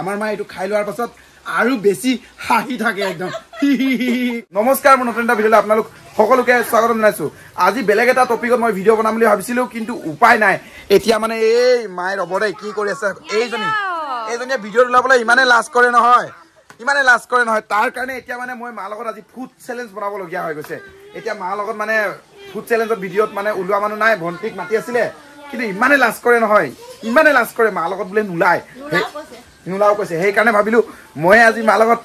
আমাৰ মায়ে এইটো খাই লোৱাৰ পাছত আৰু বেছি হাঁহি থাকে একদম। নমস্কাৰ মোৰ নতুন এটা ভিডিঅ'লৈ আপোনালোক সকলোকে স্বাগতম জনাইছো। আজি বেলেগ এটা টপিকত মই ভিডিঅ' বনাম বুলি ভাবিছিলো কিন্তু উপায় নাই। এতিয়া মানে এই মায়ে ৰ'ব দেই কি কৰি আছে? এইজনী এইজনীয়ে ভিডিঅ'ত ওলাবলৈ ইমানে লাজ কৰে নহয়। ইমানে লাজ কৰে নহয়। তাৰ কাৰণে এতিয়া মানে মই মাৰ লগত আজি ফুড চেলেঞ্জ বনাবলগীয়া হৈ গৈছে। এতিয়া মাৰ লগত মানে ফুড চেলেঞ্জত ভিডিঅ'ত মানে ওলোৱা মানুহ নাই ভণ্টিক মাতি আছিলে। কিন্তু ইমানে লাজ কৰে নহয়। ইমানে লাজ কৰে মাৰ লগত বোলে নোলায়। নোলাও কৈছে। সেইকাৰণে ভাবিলো মই আজি মাৰ লগত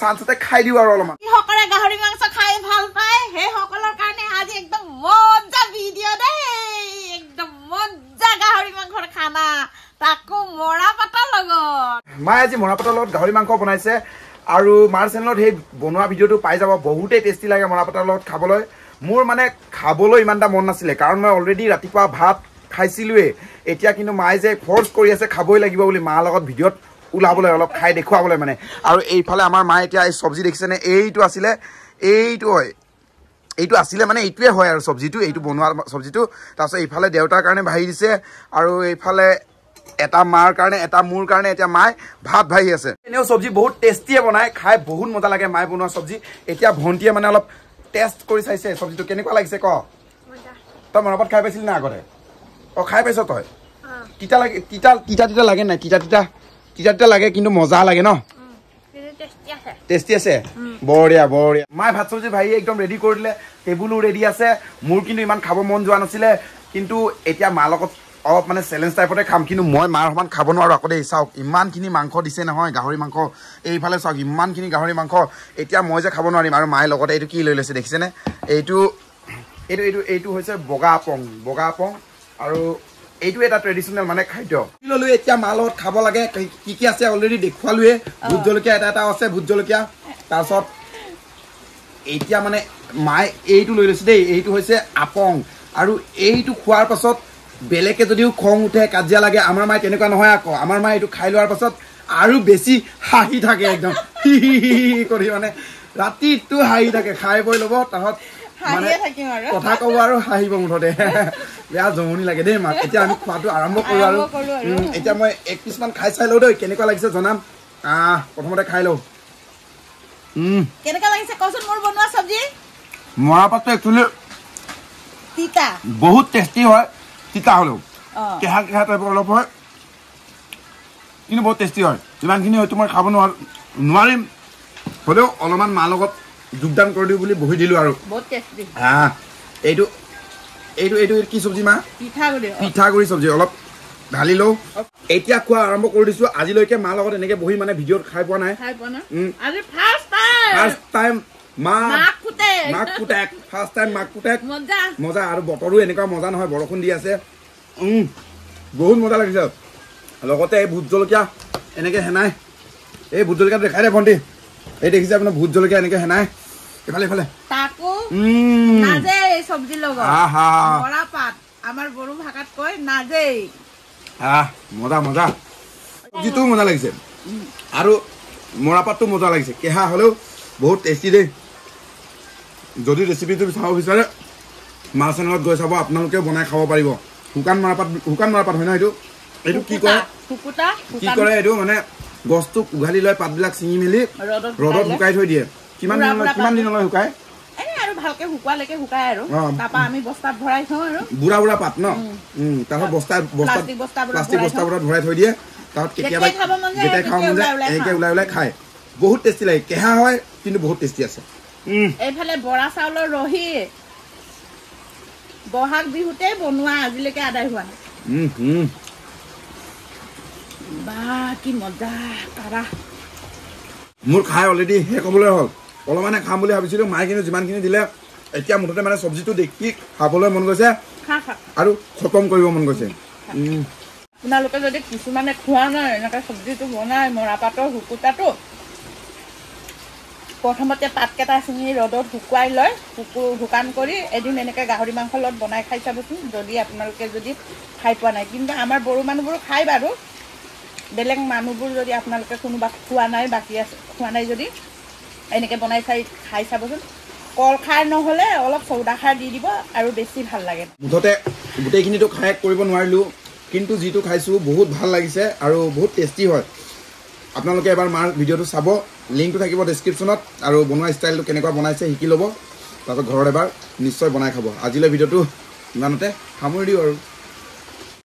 চাঞ্চতে খাই দিওঁ আৰু অলপমান। যিসকলে গাহৰি মাংস খাই ভাল পায় সেইসকলৰ কাৰণে আজি একদম মজা ভিডিঅ' দেই। একদম মজা গাহৰি মাংসৰ খানা। তাকো মৰা পাতৰ লগত। মায়ে আজি মৰাপাতৰ লগত গাহৰি মাংস বনাইছে আৰু মাৰ চেনেলত সেই বনোৱা ভিডিঅ'টো পাই যাব। বহুতেই টেষ্টি লাগে মৰাপাতৰ লগত খাবলৈ। মোৰ মানে খাবলৈ ইমান এটা মন নাছিলে কাৰণ মই অলৰেডি ৰাতিপুৱা ভাত খাইছিলোৱেই। এতিয়া কিন্তু মায়ে যে ফৰ্চ কৰি আছে খাবই লাগিব বুলি মাৰ লগত ভিডিঅ'ত ওলাবলৈ অলপ খাই দেখুৱাবলৈ মানে। আৰু এইফালে আমাৰ মায়ে এতিয়া এই চব্জি দেখিছেনে? এইটো আছিলে এইটো হয়। এইটো আছিলে মানে এইটোৱে হয় আৰু চব্জিটো এইটো বনোৱা চব্জিটো। তাৰপিছত এইফালে দেউতাৰ কাৰণে ভাহি দিছে আৰু এইফালে এটা মাৰ কাৰণে এটা মোৰ কাৰণে এতিয়া মায়ে ভাত ভাহি আছে। এনেও চব্জি বহুত টেষ্টিয়ে বনায় খাই বহুত মজা লাগে মায়ে বনোৱা চব্জি। এতিয়া ভণ্টিয়ে মানে অলপ টেষ্ট কৰি চাইছে চব্জিটো কেনেকুৱা লাগিছে ক? তই মৰাপাত খাই পাইছিলি না আগতে? অঁ খাই পাইছ তই? তিতা লাগে তিতা তিতা তিতা লাগে নাই? তিতা তিতা। তিতা তিতা লাগে কিন্তু মজা লাগে ন? টেষ্টি আছে? বঢ়িয়া বঢ়িয়া। মায়ে ভাত চব্জি ভাই একদম ৰেডি কৰি দিলে টেবুলো ৰেডি আছে। মোৰ কিন্তু ইমান খাব মন যোৱা নাছিলে কিন্তু এতিয়া মাৰ লগত অলপ মানে চেলেঞ্জ টাইপতে খাম কিন্তু মই মাৰ সমান খাব নোৱাৰোঁ। আকৌ দেই চাওক ইমানখিনি মাংস দিছে নহয় গাহৰি মাংস। এইফালে চাওক ইমানখিনি গাহৰি মাংস। এতিয়া মই যে খাব নোৱাৰিম আৰু মায়ে লগতে এইটো কি লৈ লৈছে দেখিছেনে? এইটো এইটো এইটো এইটো হৈছে বগা আপং বগা আপং আৰু এইটো এটা ট্ৰেডিশ্যনেল মানে খাদ্য কি ল'লো এতিয়া মাৰ লগত খাব লাগে কি- কি আছে অলৰেডি দেখুৱালোৱে ভোট জলকীয়া এটা এটা আছে ভোট জলকীয়া তাৰপিছত এতিয়া মানে মায়ে এইটো লৈ লৈছে দেই এইটো হৈছে আপং আৰু এইটো খোৱাৰ পাছত বেলেগে যদিও খং উঠে কাজিয়া লাগে আমাৰ মায়ে তেনেকুৱা নহয় আকৌ আমাৰ মায়ে এইটো খাই লোৱাৰ পাছত আৰু বেছি হাঁহি থাকে একদম হি হি হি হি কৰি মানে ৰাতিটো হাঁহি থাকে খাই বৈ ল'ব তাহত কথা ক'ব আৰু হাঁহিব মুঠতে। বেয়া জমনি লাগে দেই মাক। এতিয়া আমি খোৱাটো আৰম্ভ কৰোঁ আৰু। এতিয়া মই এক পিচমান খাই চাই লওঁ দেই। কেনেকুৱা লাগিছে জনাম। আহ প্ৰথমতে খাই লওঁ। উম। কেনেকুৱা লাগিছে? কচোন মোৰ বনোৱা চব্জি? মৰাপাতটো একচুৱেলি তিতা। বহুত টেষ্টি হয়। তিতা হ'লেও। কেহা কেহা টাইপৰ অলপ হয়। কিন্তু বহুত টেষ্টি হয়। হয়তো মই খাব নোৱাৰ নোৱাৰিম। হ'লেও অলপমান মাৰ লগত যোগদান কৰি দিওঁ বুলি বহি দিলোঁ আৰু। এইটো এইটো এইটো কি চব্জি মা? পিঠাগুড়ি। পিঠাগুড়ি চব্জি অলপ ঢালি লওঁ। এতিয়া খোৱা আৰম্ভ কৰি দিছোঁ। আজিলৈকে মাৰ লগত এনেকৈ বহি মানে ভিডিঅ'ত খাই পোৱা নাই। ফাৰ্ষ্ট টাইম মাক পুতেক। ফাৰ্ষ্ট টাইম মাক পুতেক। মজা। আৰু বতৰো এনেকুৱা মজা নহয় বৰষুণ দি আছে। উম, বহুত মজা লাগিছে। লগতে এই ভোট জলকীয়া এনেকৈ হেনাই। এই ভোট জলকীয়াটো দেখাই দে ভণ্টি। এই দেখিছে আপোনাৰ ভোট জলকীয়া এনেকৈ হেনাই? এইফালে এইফালে। তাকো উম, নাজে এই চব্জিৰ লগত। আহা। মৰা পাত। আমাৰ বড়ো ভাষাত কয় নাজেই আহ মজা মজা। চব্জিটোও মজা লাগিছে। আৰু মৰাপাতটো মজা লাগিছে। কেহা হ'লেও বহুত টেষ্টি দেই। যদি ৰেচিপিটো চাব বিচাৰে মাৰ চেনেলত গৈ চাব আপোনালোকেও বনাই খাব পাৰিব। শুকান মৰাপাত শুকান মৰাপাত হয় ন এইটো? এইটো কি কৰে কি কৰে এইটো? মানে গছটো উঘালি লৈ পাতবিলাক ছিঙি মেলি ৰ'দত শুকাই থৈ দিয়ে। কিমান কিমান। দিনলৈ শুকায়? এনে আৰু ভালকে শুকুৱালৈকে শুকাই আৰু। অ। তাৰপা আমি বস্তাত ভৰাই থওঁ আৰু। বুঢ়া বুঢ়া পাত ন? উম, তাৰপিছত বস্তা বস্তাত প্লাষ্টিক বস্তাবোৰত প্লাষ্টিক ভৰাই বস্তাবোৰত ভৰাই থৈ দিয়ে। তাৰপিছত কেতিয়াবা যেতিয়াই খাব মন যায়, যেতিয়াই খাব মন যায় তেতিয়াই এনেকৈ ওলাই ওলাই ওলাই খায়। বহুত টেষ্টি লাগে। কেহা হয় কিন্তু বহুত টেষ্টি আছে। উম, এইফালে বৰা চাউলৰ ৰহি। বহাগ বিহুতে বনোৱা আজিলৈকে আদায় হোৱা। নাই উম, উম। বা কি মজা কাৰা মোৰ খাই অলৰেডি শেষ হ'বলৈ হ'ল। অলপমানে খাম বুলি ভাবিছিলোঁ মায়ে কিন্তু যিমানখিনি দিলে এতিয়া মুঠতে মানে চব্জিটো দেখি খাবলৈ মন গৈছে আৰু খতম কৰিব মন গৈছে। আপোনালোকে যদি কিছুমানে খোৱা নাই এনেকৈ চব্জিটো বনাই মৰাপাতৰ শুকুতাটো প্ৰথমতে পাতকেইটা ছিঙি ৰ'দত শুকুৱাই লয় শুকু শুকান কৰি এদিন এনেকৈ গাহৰি মাংসৰ লগত বনাই খাই চাবচোন যদি আপোনালোকে যদি খাই পোৱা নাই। কিন্তু আমাৰ বড়ো মানুহবোৰো খাই বাৰু। বেলেগ মানুহবোৰ যদি আপোনালোকে কোনোবা খোৱা নাই বাকী আছে খোৱা নাই যদি এনেকৈ বনাই চাই খাই চাবচোন। কল খাৰ নহ'লে অলপ চৌদা খাৰ দি দিব আৰু বেছি ভাল লাগে। মুঠতে গোটেইখিনিতো খাই কৰিব নোৱাৰিলোঁ কিন্তু যিটো খাইছোঁ বহুত ভাল লাগিছে আৰু বহুত টেষ্টি হয়। আপোনালোকে এবাৰ মাৰ ভিডিঅ'টো চাব লিংকটো থাকিব ডেছক্ৰিপশ্যনত আৰু বনোৱা ষ্টাইলটো কেনেকুৱা বনাইছে শিকি ল'ব তাৰপিছত ঘৰত এবাৰ নিশ্চয় বনাই খাব। আজিলৈ ভিডিঅ'টো ইমানতে সামৰি দিওঁ আৰু।